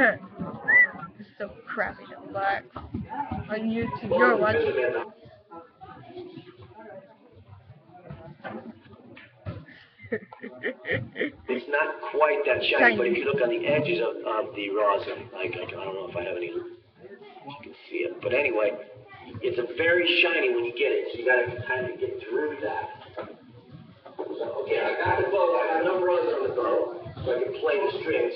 it's so crappy to black. On YouTube, you're watching. It's not quite that shiny, but if you look on the edges of, of the rosin, like, I, I don't know if I have any, you can see it, but anyway, it's a very shiny when you get it, so you gotta kind of get through that. So, okay, I got the bow, I got enough rosin on the bow, so I can play the strings.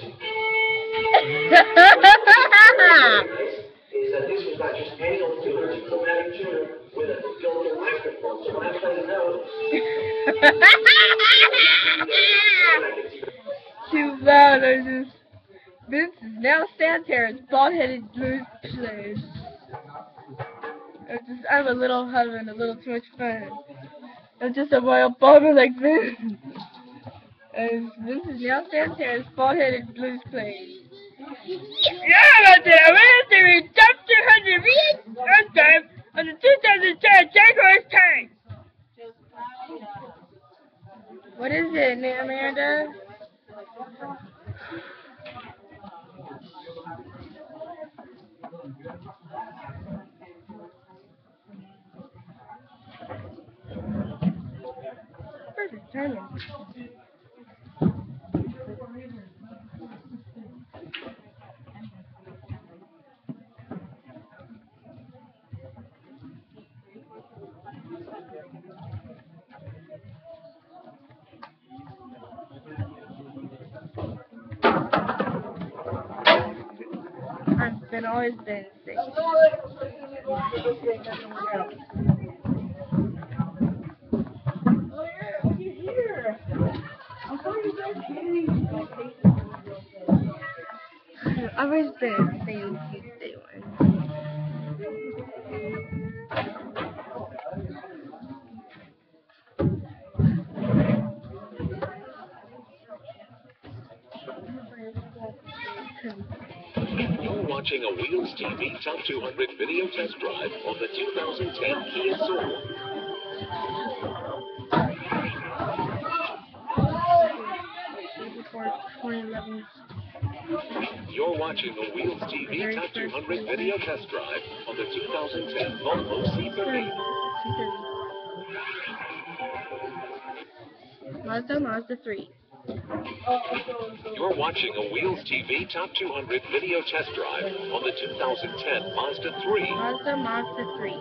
Too loud, I just. This is now Santara's bald-headed blues player. I'm just, I'm a little having a little too much fun. I'm just a wild bomber like this. And this is now Santara's bald-headed blues player. Yeah, there, to top 200 reads on time on the 2010 Jaguars tank. What is it, Amanda? Perfect timing. Been always been sick. I've always been a Watching a Wheels TV Top 200 video test drive on the 2010 Kia Soul. You're watching a Wheels TV Top 200 video test drive on the 2010 Volvo C30. Mazda, Mazda 3. You're watching a Wheels TV Top 200 video test drive on the 2010 Mazda 3. Mazda, Mazda 3.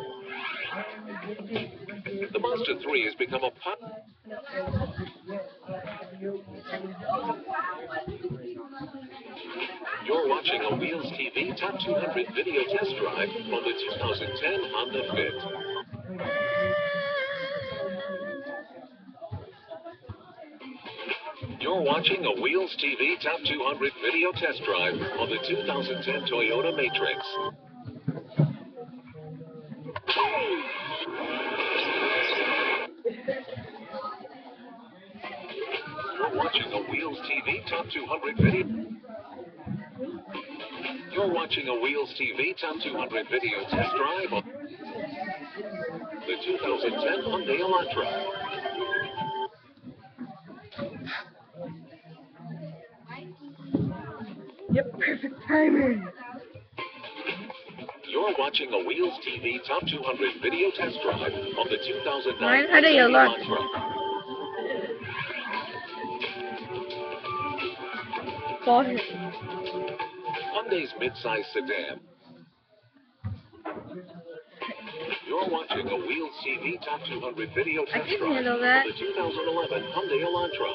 The Mazda 3 has become a pop. You're watching a Wheels TV Top 200 video test drive on the 2010 Honda Fit. You're watching a Wheels TV Top 200 video test drive on the 2010 Toyota Matrix. You're watching a Wheels TV Top 200 video. You're watching a Wheels TV Top 200 video test drive on the 2010 Hyundai Elantra. Yep, perfect timing. You're watching a Wheels TV Top 200 video test drive on the 2009 Mine had a Hyundai Elantra. Bald-headed. Hyundai's midsize sedan. You're watching a Wheels TV Top 200 video I test can drive handle on the 2011 Hyundai Elantra.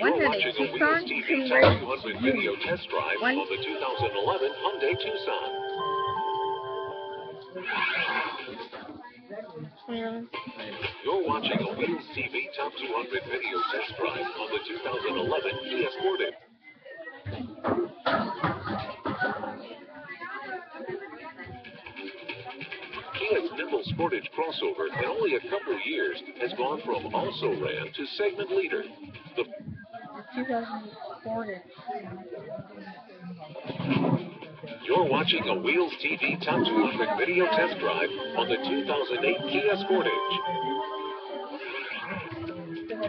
One You're had a watching a Tucson Wheels TV Top 200 video test drive One- on the 2011 Hyundai Tucson. 2011. You're watching a Wheels TV Top 200 video test drive on the 2011 Kia Sportage. Kia's nimble Sportage crossover in only a couple years has gone from also ran to segment leader. The 2004. You're watching a Wheels TV Top 200 video test drive on the 2008 Kia Sportage.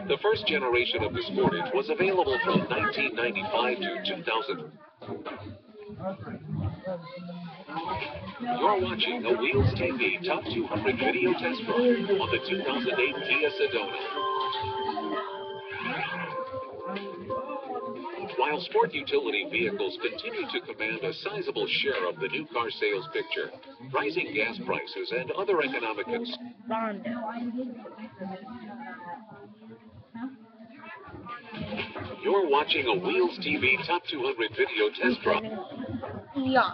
The first generation of the Sportage was available from 1995 to 2000. You're watching a Wheels TV Top 200 video test drive on the 2008 Kia Sedona. While sport utility vehicles continue to command a sizable share of the new car sales picture, rising gas prices and other economic concerns You're watching a Wheels TV Top 200 video test drive. Yeah.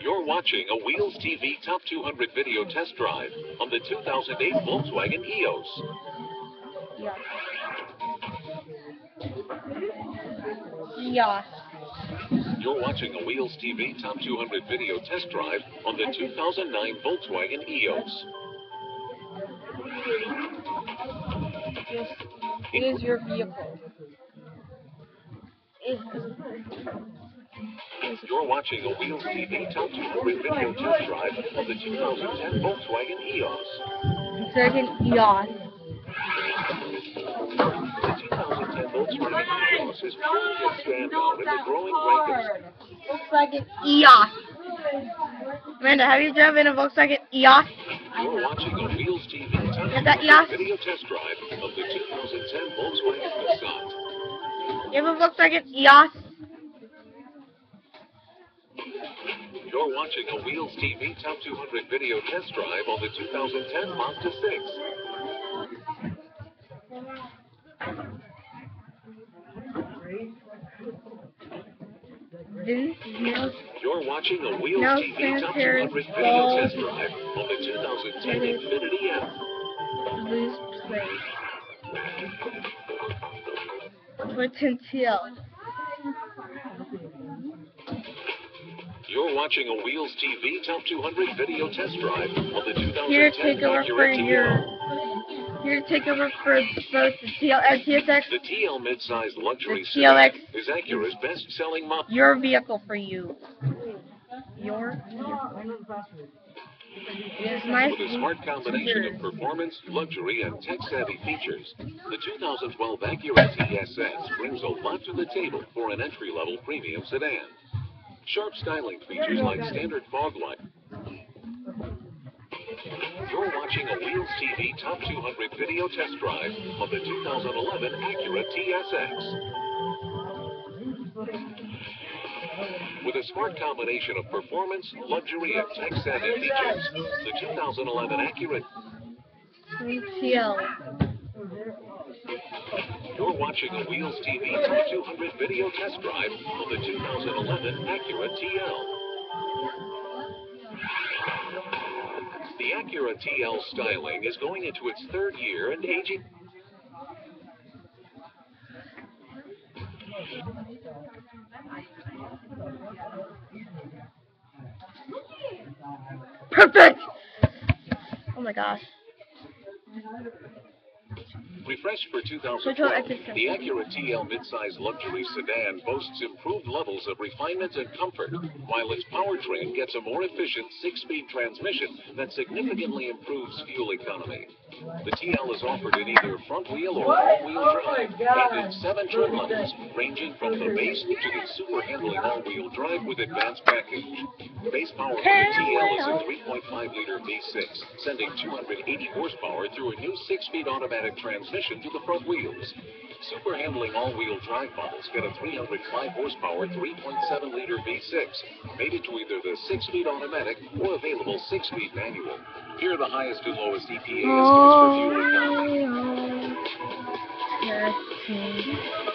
You're watching a Wheels TV Top 200 video test drive on the 2008 Volkswagen EOS. Yeah. Yeah. You're watching a Wheels TV Top 200 video test drive on the 2009 Volkswagen EOS. Yes. It is your vehicle. It You're watching a Wheels TV Top 200 video test drive on the 2010 Volkswagen EOS. second yacht. The 2010 Volkswagen EOS is proving its standout in the growing rank of Volkswagen EOS. Amanda, have you driven a Volkswagen EOS? You're watching a Wheels TV Top Is that 200 video test drive of the 2010 Volkswagen Passat. You have a Volkswagen EOS? You're watching a Wheels TV Top 200 video test drive on the 2010 Mazda 6. Vince Mills. You're watching a Wheels No TV Top Santer's 200 video test drive on the 2010 Infiniti M. Blues Place. Potential. You're watching a Wheels TV Top 200 video test drive on the 2010 Here take over for your. To take over for both the TL and uh, TSX. The TL midsize luxury The TLX. is Acura's best-selling model. Your vehicle for you. Your vehicle. It is my With a smart combination of performance, luxury, and tech-savvy features, the 2012 Acura TSX brings a lot to the table for an entry-level premium sedan. Sharp styling features like standard fog light. You're watching a Wheels TV Top 200 video test drive of the 2011 Acura TSX. With a smart combination of performance, luxury, and tech-savvy features, the 2011 Acura TL. You're watching a Wheels TV Top 200 video test drive of the 2011 Acura TL. The Acura TL styling is going into its third year and aging. Perfect! Oh my gosh. Refreshed for Control 2012, the Acura TL midsize luxury sedan boasts improved levels of refinement and comfort, while its powertrain gets a more efficient six-speed transmission that significantly improves fuel economy. The TL is offered in either front-wheel or all-wheel drive, oh, and in seven trim levels, ranging from the base to the super handling all-wheel drive with advanced package. Base power for the TL is a 3.5-liter V6, sending 280 horsepower through a new six-speed automatic transmission to the front wheels. Super handling all-wheel drive models get a 305 horsepower 3.7-liter V6, mated to either the six-speed automatic or available six-speed manual. Here the highest and lowest EPA estimates for fuel economy. Oh,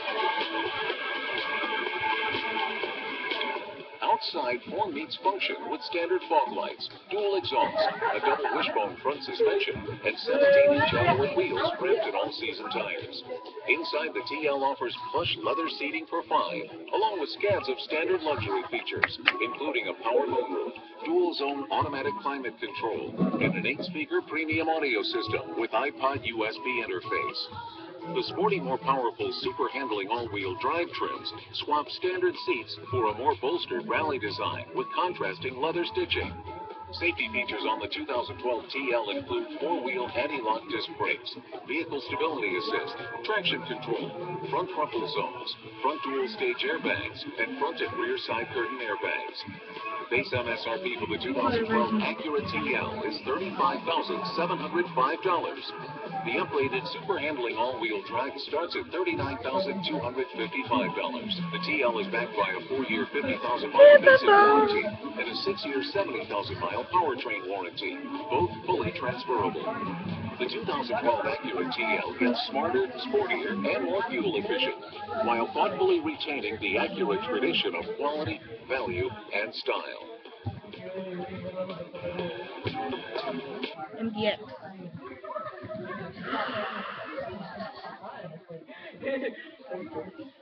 Outside form meets function with standard fog lights, dual exhausts, a double wishbone front suspension, and 17-inch alloy wheels cramped in all-season tires. Inside, the TL offers plush leather seating for five, along with scads of standard luxury features, including a power moonroof, dual-zone automatic climate control, and an eight-speaker premium audio system with iPod USB interface. The sporty, more powerful super handling all-wheel drive trims swap standard seats for a more bolstered rally design with contrasting leather stitching. Safety features on the 2012 TL include four-wheel anti-lock disc brakes, vehicle stability assist, traction control, front crumple zones, front dual stage airbags, and front and rear side curtain airbags. Base MSRP for the 2012 Acura TL is $35,705. The upgraded super handling all-wheel drive starts at $39,255. The TL is backed by a four-year 50,000-mile basic warranty and a six-year 70,000-mile powertrain warranty, both fully transferable. The 2012 Acura TL gets smarter, sportier, and more fuel efficient, while thoughtfully retaining the Acura tradition of quality, value, and style. MDX.